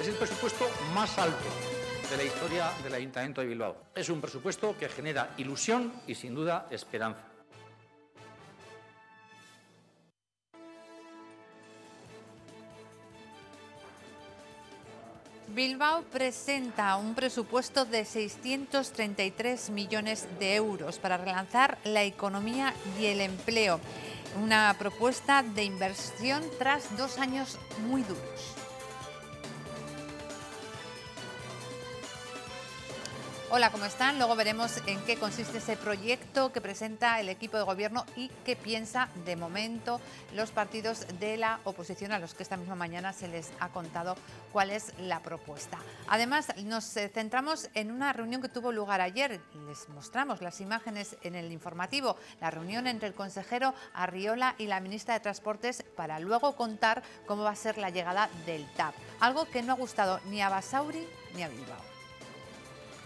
Es el presupuesto más alto de la historia del Ayuntamiento de Bilbao. Es un presupuesto que genera ilusión y, sin duda, esperanza. Bilbao presenta un presupuesto de 633 millones de euros para relanzar la economía y el empleo. Una propuesta de inversión tras dos años muy duros. Hola, ¿cómo están? Luego veremos en qué consiste ese proyecto que presenta el equipo de gobierno y qué piensa de momento los partidos de la oposición a los que esta misma mañana se les ha contado cuál es la propuesta. Además, nos eh, centramos en una reunión que tuvo lugar ayer. Les mostramos las imágenes en el informativo, la reunión entre el consejero Arriola y la ministra de Transportes para luego contar cómo va a ser la llegada del TAP. Algo que no ha gustado ni a Basauri ni a Bilbao.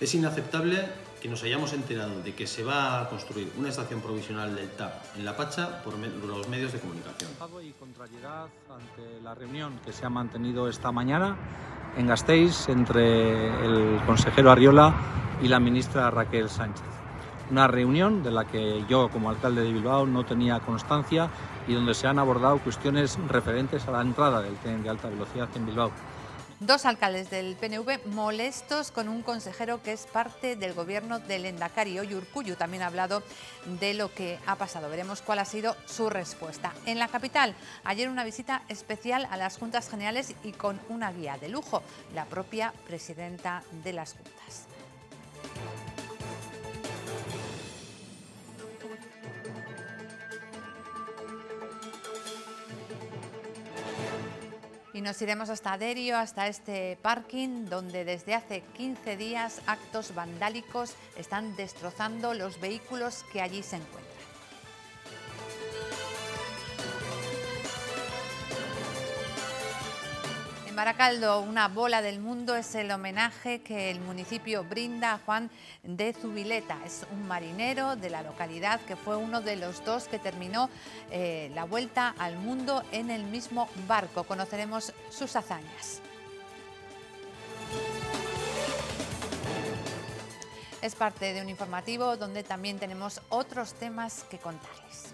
Es inaceptable que nos hayamos enterado de que se va a construir una estación provisional del TAP en La Pacha por los medios de comunicación. Y contrariedad ante la reunión que se ha mantenido esta mañana en Gasteiz entre el consejero Arriola y la ministra Raquel Sánchez. Una reunión de la que yo como alcalde de Bilbao no tenía constancia y donde se han abordado cuestiones referentes a la entrada del tren de alta velocidad en Bilbao. Dos alcaldes del PNV molestos con un consejero que es parte del gobierno del Endacari. Hoy Urcuyu también ha hablado de lo que ha pasado. Veremos cuál ha sido su respuesta. En la capital, ayer una visita especial a las Juntas Generales y con una guía de lujo, la propia presidenta de las Juntas. Y nos iremos hasta Derio, hasta este parking, donde desde hace 15 días actos vandálicos están destrozando los vehículos que allí se encuentran. En Baracaldo, una bola del mundo es el homenaje que el municipio brinda a Juan de Zubileta. Es un marinero de la localidad que fue uno de los dos que terminó eh, la vuelta al mundo en el mismo barco. Conoceremos sus hazañas. Es parte de un informativo donde también tenemos otros temas que contarles.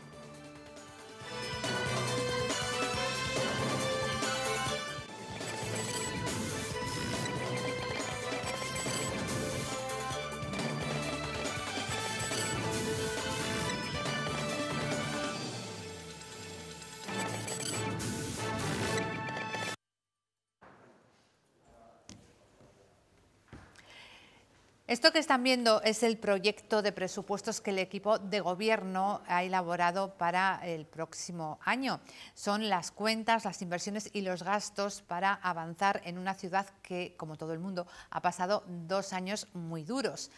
Esto que están viendo es el proyecto de presupuestos que el equipo de gobierno ha elaborado para el próximo año. Son las cuentas, las inversiones y los gastos para avanzar en una ciudad que, como todo el mundo, ha pasado dos años muy duros.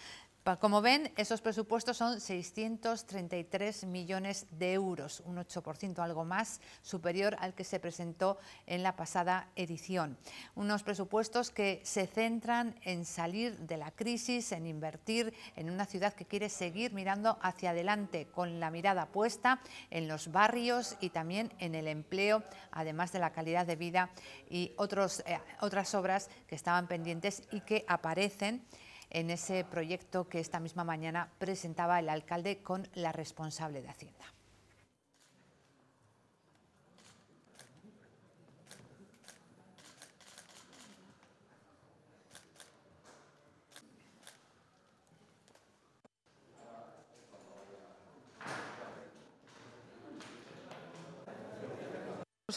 Como ven, esos presupuestos son 633 millones de euros, un 8% algo más superior al que se presentó en la pasada edición. Unos presupuestos que se centran en salir de la crisis, en invertir en una ciudad que quiere seguir mirando hacia adelante con la mirada puesta en los barrios y también en el empleo, además de la calidad de vida y otros, eh, otras obras que estaban pendientes y que aparecen en ese proyecto que esta misma mañana presentaba el alcalde con la responsable de Hacienda.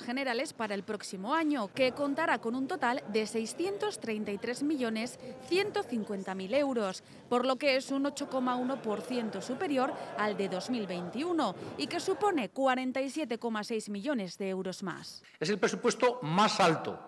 Generales para el próximo año, que contará con un total de 633.150.000 euros, por lo que es un 8,1% superior al de 2021 y que supone 47,6 millones de euros más. Es el presupuesto más alto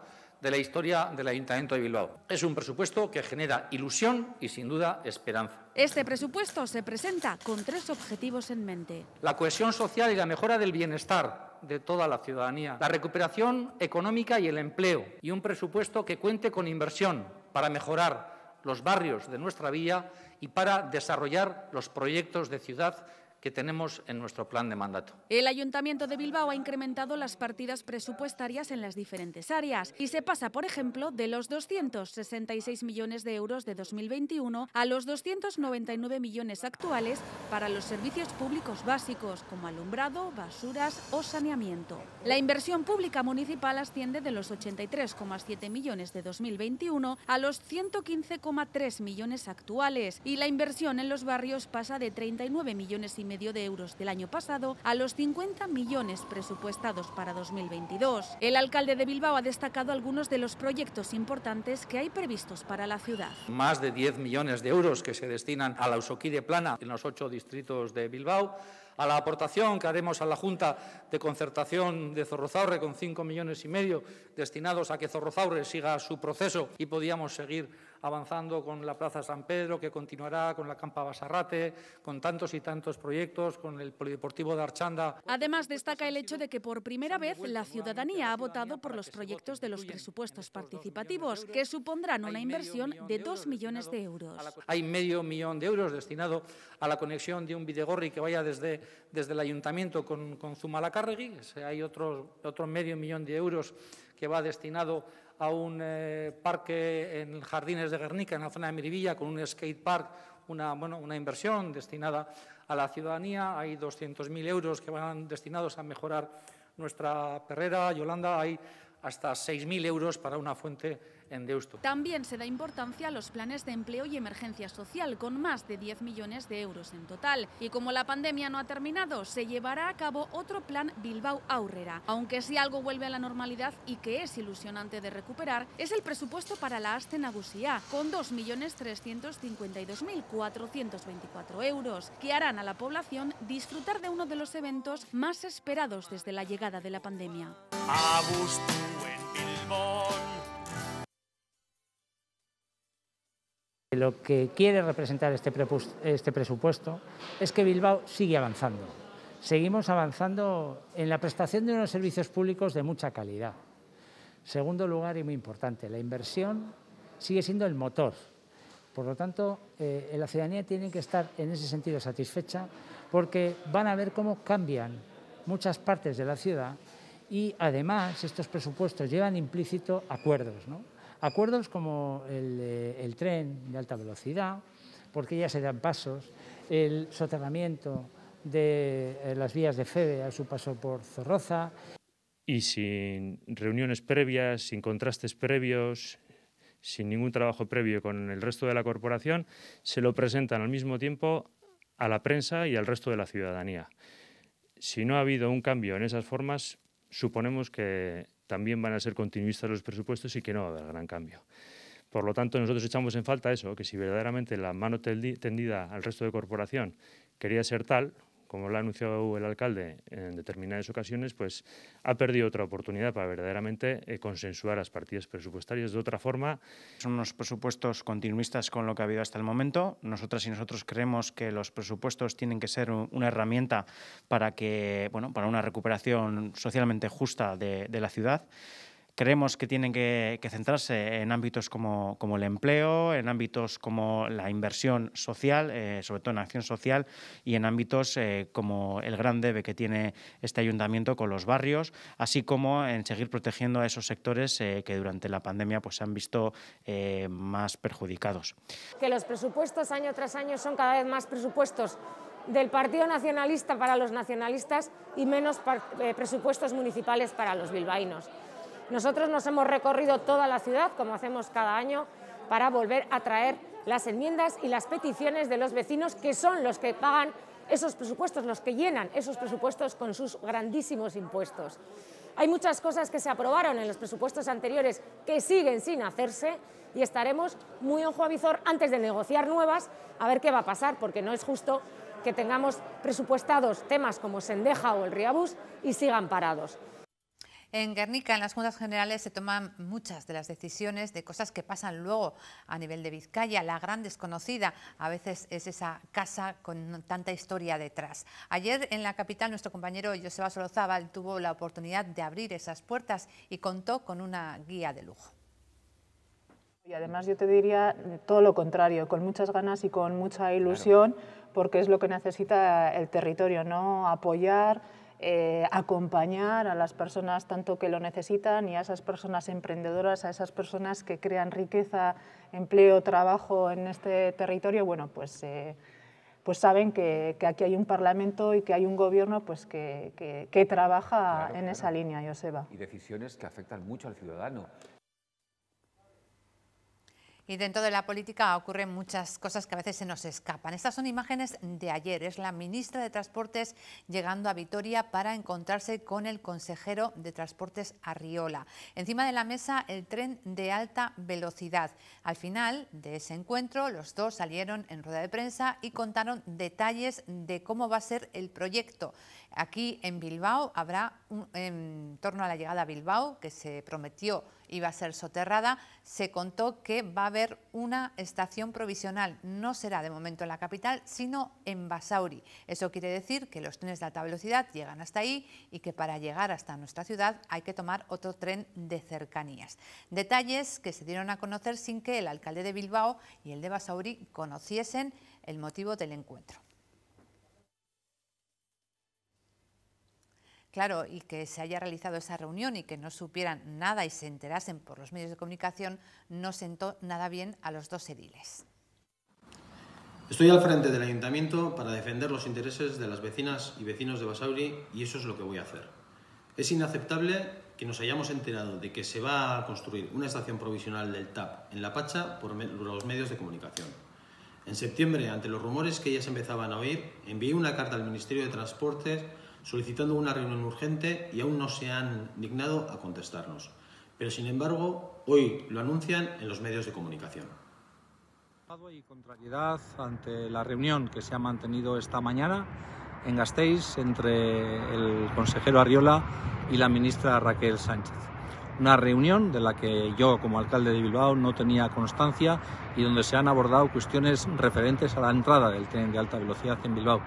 de la historia del Ayuntamiento de Bilbao. Es un presupuesto que genera ilusión y, sin duda, esperanza. Este presupuesto se presenta con tres objetivos en mente. La cohesión social y la mejora del bienestar de toda la ciudadanía, la recuperación económica y el empleo, y un presupuesto que cuente con inversión para mejorar los barrios de nuestra villa y para desarrollar los proyectos de ciudad que tenemos en nuestro plan de mandato. El Ayuntamiento de Bilbao ha incrementado las partidas presupuestarias en las diferentes áreas y se pasa, por ejemplo, de los 266 millones de euros de 2021 a los 299 millones actuales para los servicios públicos básicos como alumbrado, basuras o saneamiento. La inversión pública municipal asciende de los 83,7 millones de 2021 a los 115,3 millones actuales y la inversión en los barrios pasa de 39 millones y medio de euros del año pasado a los 50 millones presupuestados para 2022. El alcalde de Bilbao ha destacado algunos de los proyectos importantes que hay previstos para la ciudad. Más de 10 millones de euros que se destinan a la Usoquí de Plana en los ocho distritos de Bilbao a la aportación que haremos a la Junta de Concertación de Zorrozaurre con 5 millones y medio destinados a que Zorrozaurre siga su proceso y podíamos seguir avanzando con la Plaza San Pedro, que continuará con la Campa Basarrate, con tantos y tantos proyectos, con el Polideportivo de Archanda. Además, destaca el hecho de que por primera vez la ciudadanía ha votado por los proyectos de los presupuestos participativos, que supondrán una inversión de 2 millones de euros. Hay medio millón de euros destinado a la conexión de un Videgorri que vaya desde, desde el ayuntamiento con, con Zumalacárregui. Hay otro, otro medio millón de euros que va destinado a un eh, parque en Jardines de Guernica, en la zona de Miribilla, con un skate park, una, bueno, una inversión destinada a la ciudadanía. Hay 200.000 euros que van destinados a mejorar nuestra perrera. Yolanda, hay hasta 6.000 euros para una fuente en Deusto. También se da importancia a los planes de empleo y emergencia social, con más de 10 millones de euros en total. Y como la pandemia no ha terminado, se llevará a cabo otro plan Bilbao Aurrera. Aunque si algo vuelve a la normalidad y que es ilusionante de recuperar, es el presupuesto para la Aste Nagusía, con 2.352.424 euros, que harán a la población disfrutar de uno de los eventos más esperados desde la llegada de la pandemia. Lo que quiere representar este, este, presupuesto es que Bilbao sigue avanzando. Seguimos avanzando en la prestación de unos servicios públicos de mucha calidad. Segundo lugar, y muy importante, la inversión sigue siendo el motor. Por lo tanto, eh, la ciudadanía tiene que estar en ese sentido satisfecha porque van a ver cómo cambian muchas partes de la ciudad y además estos presupuestos llevan implícito acuerdos. ¿no? Acuerdos como el, tren de alta velocidad, porque ya se dan pasos, el soterramiento de eh, las vías de Febe a su paso por Zorroza. Y sin reuniones previas, sin contrastes previos, sin ningún trabajo previo con el resto de la corporación, se lo presentan al mismo tiempo a la prensa y al resto de la ciudadanía. Si no ha habido un cambio en esas formas, suponemos que también van a ser continuistas los presupuestos y que no va a haber gran cambio. Por lo tanto, nosotros echamos en falta eso, que si verdaderamente la mano tendida al resto de corporación quería ser tal, como lo ha anunciado el alcalde en determinadas ocasiones, pues ha perdido otra oportunidad para verdaderamente eh, consensuar las partidas presupuestarias de otra forma. Son unos presupuestos continuistas con lo que ha habido hasta el momento. Nosotras y nosotros creemos que los presupuestos tienen que ser una herramienta para que, bueno, para una recuperación socialmente justa de, de la ciudad. Creemos que tienen que, centrarse en ámbitos como, el empleo, en ámbitos como la inversión social, eh, sobre todo en acción social, y en ámbitos eh, como el gran debe que tiene este ayuntamiento con los barrios, así como en seguir protegiendo a esos sectores eh, que durante la pandemia pues, se han visto más perjudicados. Que los presupuestos año tras año son cada vez más presupuestos del Partido Nacionalista para los nacionalistas y menos presupuestos municipales para los bilbaínos. Nosotros nos hemos recorrido toda la ciudad, como hacemos cada año, para volver a traer las enmiendas y las peticiones de los vecinos, que son los que pagan esos presupuestos, los que llenan esos presupuestos con sus grandísimos impuestos. Hay muchas cosas que se aprobaron en los presupuestos anteriores que siguen sin hacerse y estaremos muy en Juavizor antes de negociar nuevas a ver qué va a pasar, porque no es justo que tengamos presupuestados temas como Sendeja o el Riabús y sigan parados. En Guernica, en las Juntas Generales, se toman muchas de las decisiones de cosas que pasan luego a nivel de Vizcaya. La gran desconocida a veces es esa casa con tanta historia detrás. Ayer en la capital nuestro compañero Joseba Solozábal tuvo la oportunidad de abrir esas puertas y contó con una guía de lujo. Y además yo te diría todo lo contrario, con muchas ganas y con mucha ilusión, porque es lo que necesita el territorio, ¿no? apoyar, eh, acompañar a las personas tanto que lo necesitan y a esas personas emprendedoras, a esas personas que crean riqueza, empleo, trabajo en este territorio, bueno, pues, eh, pues saben que, aquí hay un Parlamento y que hay un Gobierno pues, que, que, trabaja en esa línea, Joseba. Y decisiones que afectan mucho al ciudadano. Y dentro de la política ocurren muchas cosas que a veces se nos escapan. Estas son imágenes de ayer. Es la ministra de Transportes llegando a Vitoria para encontrarse con el consejero de Transportes Arriola. Encima de la mesa el tren de alta velocidad. Al final de ese encuentro los dos salieron en rueda de prensa y contaron detalles de cómo va a ser el proyecto. Aquí en Bilbao habrá, en torno a la llegada a Bilbao, que se prometió iba a ser soterrada, se contó que va a haber una estación provisional. No será de momento en la capital, sino en Basauri. Eso quiere decir que los trenes de alta velocidad llegan hasta ahí y que para llegar hasta nuestra ciudad hay que tomar otro tren de cercanías. Detalles que se dieron a conocer sin que el alcalde de Bilbao y el de Basauri conociesen el motivo del encuentro. Claro, y que se haya realizado esa reunión y que no supieran nada y se enterasen por los medios de comunicación no sentó nada bien a los dos ediles. Estoy al frente del ayuntamiento para defender los intereses de las vecinas y vecinos de Basauri y eso es lo que voy a hacer. Es inaceptable que nos hayamos enterado de que se va a construir una estación provisional del TAP en La Pacha por los medios de comunicación. En septiembre, ante los rumores que ya se empezaban a oír, envié una carta al Ministerio de Transportes solicitando una reunión urgente y aún no se han dignado a contestarnos. Pero, sin embargo, hoy lo anuncian en los medios de comunicación. Y contrariedad ante la reunión que se ha mantenido esta mañana en Gasteiz entre el consejero Arriola y la ministra Raquel Sánchez. Una reunión de la que yo, como alcalde de Bilbao, no tenía constancia y donde se han abordado cuestiones referentes a la entrada del tren de alta velocidad en Bilbao.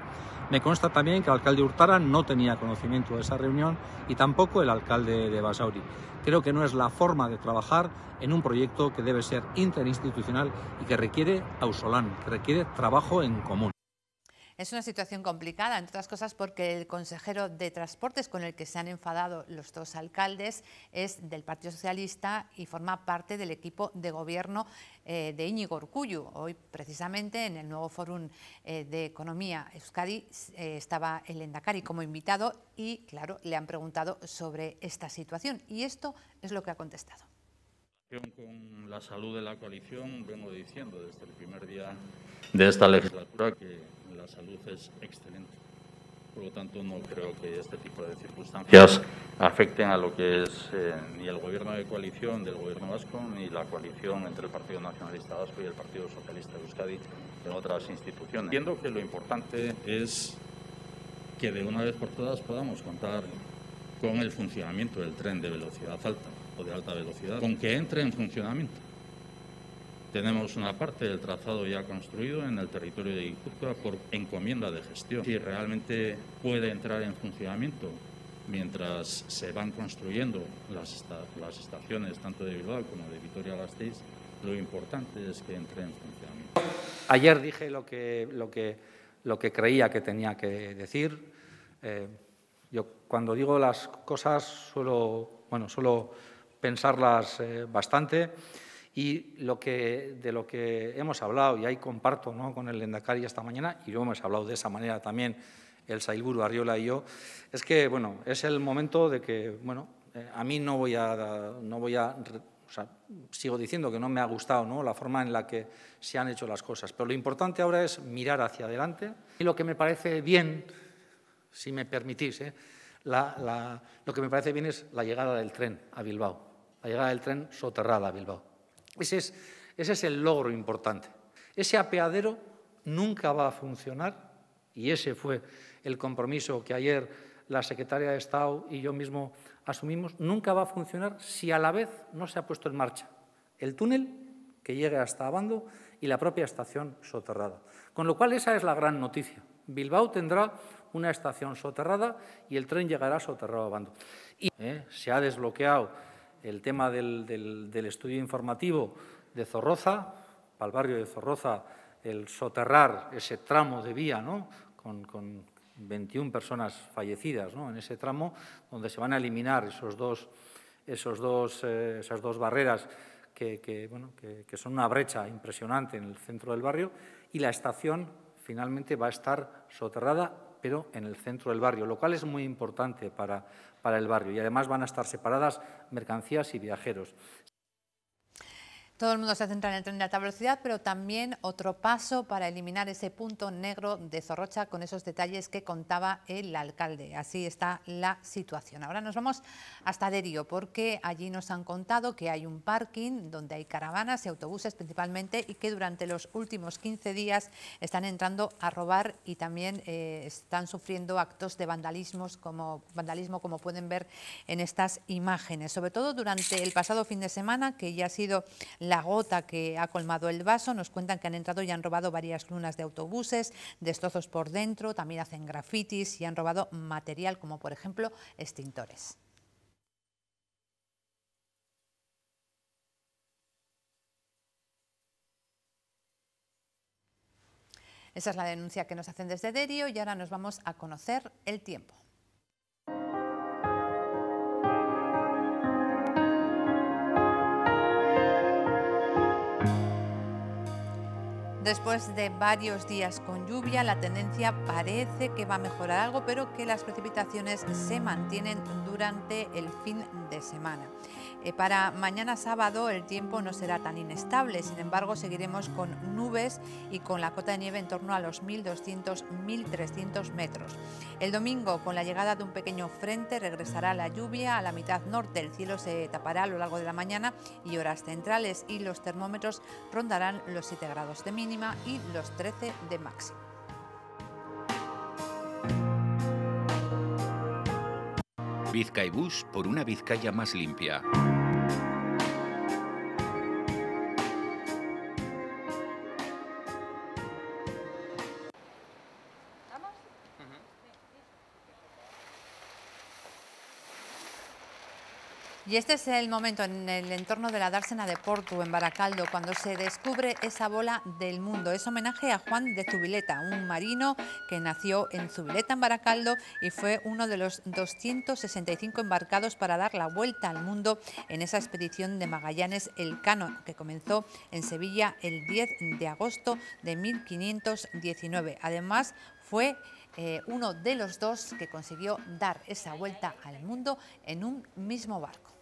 Me consta también que el alcalde Hurtara no tenía conocimiento de esa reunión y tampoco el alcalde de Basauri. Creo que no es la forma de trabajar en un proyecto que debe ser interinstitucional y que requiere ausolán, que requiere trabajo en común. Es una situación complicada, entre otras cosas porque el consejero de Transportes con el que se han enfadado los dos alcaldes es del Partido Socialista y forma parte del equipo de gobierno eh, de Íñigo Urcullu. Hoy, precisamente, en el nuevo Fórum eh, de Economía Euskadi eh, estaba el Endacari como invitado y, claro, le han preguntado sobre esta situación. Y esto es lo que ha contestado. Con la salud de la coalición, vengo diciendo desde el primer día de esta legislatura que la salud es excelente. Por lo tanto, no creo que este tipo de circunstancias afecten a lo que es eh, ni el gobierno de coalición del gobierno vasco, ni la coalición entre el Partido Nacionalista Vasco y el Partido Socialista de Euskadi en otras instituciones. Entiendo que lo importante es que de una vez por todas podamos contar con el funcionamiento del tren de velocidad alta o de alta velocidad, con que entre en funcionamiento. Tenemos una parte del trazado ya construido en el territorio de Guipúzcoa por encomienda de gestión. Si realmente puede entrar en funcionamiento mientras se van construyendo las, las estaciones tanto de Bilbao como de Vitoria-Gasteiz, lo importante es que entre en funcionamiento. Ayer dije lo que, lo que, lo que creía que tenía que decir. Eh, yo cuando digo las cosas suelo, bueno, suelo pensarlas eh, bastante. Y lo que, de lo que hemos hablado, y ahí comparto ¿no? con el Endacari esta mañana, y lo hemos hablado de esa manera también el Sailburu, Arriola y yo, es que bueno, es el momento de que, bueno, eh, a mí no voy a, no voy a o sea, sigo diciendo que no me ha gustado ¿no? la forma en la que se han hecho las cosas, pero lo importante ahora es mirar hacia adelante. Y lo que me parece bien, si me permitís, ¿eh? lo que me parece bien es la llegada del tren a Bilbao, la llegada del tren soterrada a Bilbao. Ese es, el logro importante. Ese apeadero nunca va a funcionar y ese fue el compromiso que ayer la secretaria de Estado y yo mismo asumimos, nunca va a funcionar si a la vez no se ha puesto en marcha el túnel que llegue hasta Abando y la propia estación soterrada. Con lo cual esa es la gran noticia. Bilbao tendrá una estación soterrada y el tren llegará soterrado a Abando. Y eh, se ha desbloqueado el tema del, estudio informativo de Zorroza, para el barrio de Zorroza, el soterrar ese tramo de vía, ¿no? con, 21 personas fallecidas en ese tramo, donde se van a eliminar esos dos, esos dos, eh, esas dos barreras que, bueno, que, son una brecha impresionante en el centro del barrio, y la estación finalmente va a estar soterrada, pero en el centro del barrio, lo cual es muy importante para, para el barrio. Y además van a estar separadas mercancías y viajeros. Todo el mundo se centra en el tren de alta velocidad, pero también otro paso para eliminar ese punto negro de Zorrocha con esos detalles que contaba el alcalde. Así está la situación. Ahora nos vamos hasta Derio, porque allí nos han contado que hay un parking donde hay caravanas y autobuses principalmente y que durante los últimos 15 días están entrando a robar y también eh, están sufriendo actos de vandalismos como, vandalismo como pueden ver en estas imágenes. Sobre todo durante el pasado fin de semana, que ya ha sido gota que ha colmado el vaso. Nos cuentan que han entrado y han robado varias lunas de autobuses, destrozos por dentro, también hacen grafitis y han robado material como por ejemplo extintores. Esa es la denuncia que nos hacen desde Derio y ahora nos vamos a conocer el tiempo. Después de varios días con lluvia, la tendencia parece que va a mejorar algo, pero que las precipitaciones se mantienen durante el fin de semana. Eh, para mañana sábado el tiempo no será tan inestable, sin embargo seguiremos con nubes y con la cota de nieve en torno a los 1.200-1.300 metros. El domingo, con la llegada de un pequeño frente, regresará la lluvia a la mitad norte. El cielo se tapará a lo largo de la mañana y horas centrales y los termómetros rondarán los 7 grados de mínima y los 13 de máxima. Vizcaibús por una Vizcaya más limpia. Y este es el momento en el entorno de la dársena de Porto, en Baracaldo, cuando se descubre esa bola del mundo. Es homenaje a Juan de Zubileta, un marino que nació en Zubileta, en Baracaldo, y fue uno de los 265 embarcados para dar la vuelta al mundo en esa expedición de Magallanes Elcano, que comenzó en Sevilla el 10 de agosto de 1519. Además, fue eh, uno de los dos que consiguió dar esa vuelta al mundo en un mismo barco.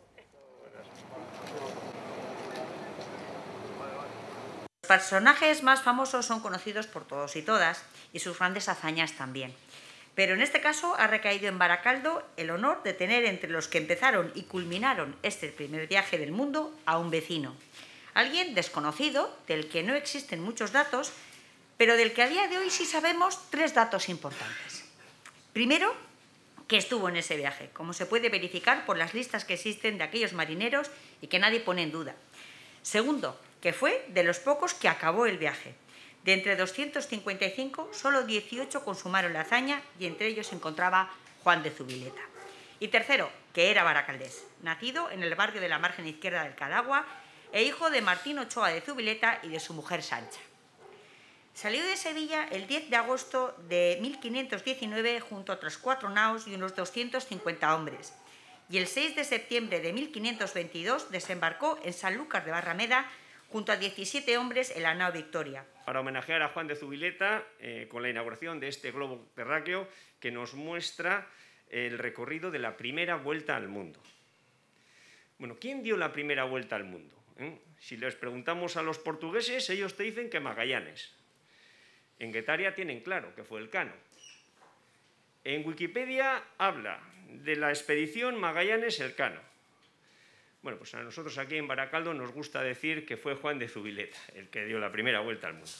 Personajes más famosos son conocidos por todos y todas y sus grandes hazañas también. Pero en este caso ha recaído en Baracaldo el honor de tener entre los que empezaron y culminaron este primer viaje del mundo a un vecino. Alguien desconocido, del que no existen muchos datos, pero del que a día de hoy sí sabemos tres datos importantes. Primero, que estuvo en ese viaje, como se puede verificar por las listas que existen de aquellos marineros y que nadie pone en duda. Segundo, que fue de los pocos que acabó el viaje. De entre 255, solo 18 consumaron la hazaña y entre ellos se encontraba Juan de Zubileta. Y tercero, que era baracaldés, nacido en el barrio de la margen izquierda del Cadagua e hijo de Martín Ochoa de Zubileta y de su mujer Sancha. Salió de Sevilla el 10 de agosto de 1519 junto a otros cuatro naos y unos 250 hombres, y el 6 de septiembre de 1522 desembarcó en San Lucas de Barrameda junto a 17 hombres en la nao Victoria. Para homenajear a Juan de Zubileta eh, con la inauguración de este globo terráqueo que nos muestra el recorrido de la primera vuelta al mundo. Bueno, ¿quién dio la primera vuelta al mundo? ¿Eh? Si les preguntamos a los portugueses, ellos te dicen que Magallanes. En Guetaria tienen claro que fue el Cano. En Wikipedia habla de la expedición Magallanes-Elcano. Bueno, pues a nosotros aquí en Baracaldo nos gusta decir que fue Juan de Zubileta el que dio la primera vuelta al mundo.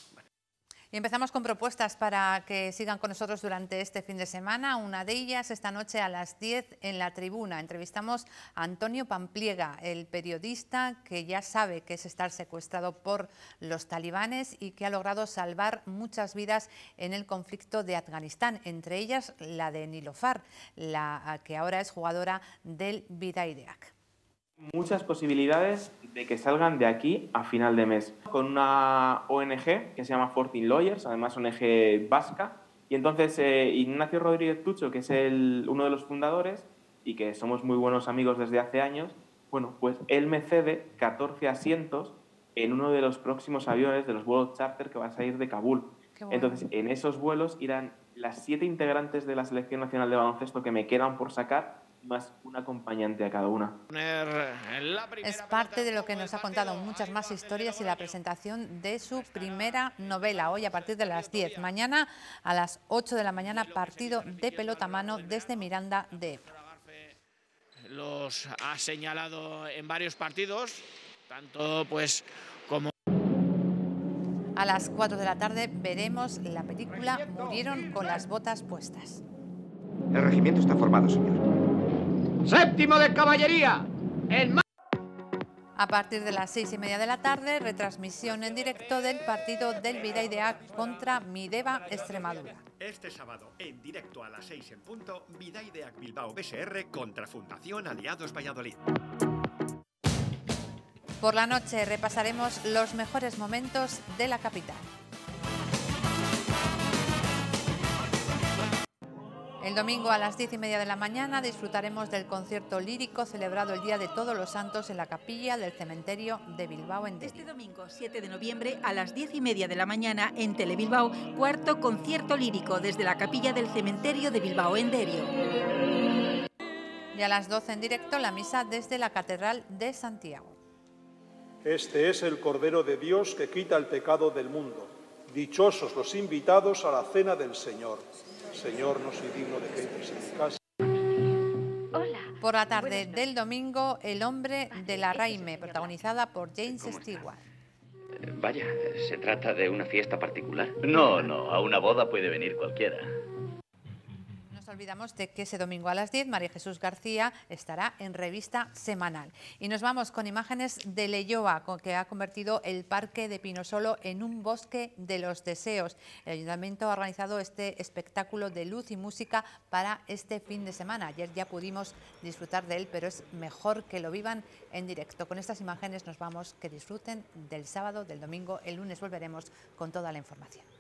Y empezamos con propuestas para que sigan con nosotros durante este fin de semana. Una de ellas esta noche a las 10 en la tribuna. Entrevistamos a Antonio Pampliega, el periodista que ya sabe que es estar secuestrado por los talibanes y que ha logrado salvar muchas vidas en el conflicto de Afganistán, entre ellas la de Nilofar, la que ahora es jugadora del Vidaideak. Muchas posibilidades de que salgan de aquí a final de mes, con una ONG que se llama Fortin Lawyers, además ONG vasca, y entonces eh, Ignacio Rodríguez Tucho, que es el, uno de los fundadores y que somos muy buenos amigos desde hace años, bueno, pues él me cede 14 asientos en uno de los próximos aviones de los vuelos charter que van a salir de Kabul. Entonces, en esos vuelos irán las siete integrantes de la Selección Nacional de Baloncesto que me quedan por sacar más un acompañante a cada una. Es parte de lo que nos ha contado muchas más historias y la presentación de su primera novela, hoy a partir de las 10. Mañana a las 8 de la mañana, partido de pelota a mano desde Miranda de Ebro. Los ha señalado en varios partidos, tanto pues como... A las 4 de la tarde veremos la película Murieron con las botas puestas. El regimiento está formado, señor. Séptimo de caballería. A partir de las seis y media de la tarde, retransmisión en directo del partido del Vidaideac contra Mideva Extremadura. Este sábado, en directo a las seis en punto, Vidaideac Bilbao BSR contra Fundación Aliados Valladolid. Por la noche repasaremos los mejores momentos de la capital. El domingo a las diez y media de la mañana disfrutaremos del concierto lírico celebrado el Día de Todos los Santos en la capilla del cementerio de Bilbao en Este domingo 7 de noviembre a las diez y media de la mañana en Telebilbao, cuarto concierto lírico desde la capilla del cementerio de Bilbao en Derio. Y a las 12 en directo la misa desde la Catedral de Santiago. Este es el Cordero de Dios que quita el pecado del mundo. Dichosos los invitados a la cena del Señor. Señor, no soy digno de que entres en mi casa. Por la tarde del domingo, El hombre de la Raime, protagonizada por James Stewart. Vaya, ¿se trata de una fiesta particular? No, no, a una boda puede venir cualquiera. No olvidamos de que ese domingo a las 10 María Jesús García estará en revista semanal. Y nos vamos con imágenes de Leyoa, que ha convertido el Parque de Pinosolo en un bosque de los deseos. El Ayuntamiento ha organizado este espectáculo de luz y música para este fin de semana. Ayer ya pudimos disfrutar de él, pero es mejor que lo vivan en directo. Con estas imágenes nos vamos, que disfruten del sábado, del domingo. El lunes volveremos con toda la información.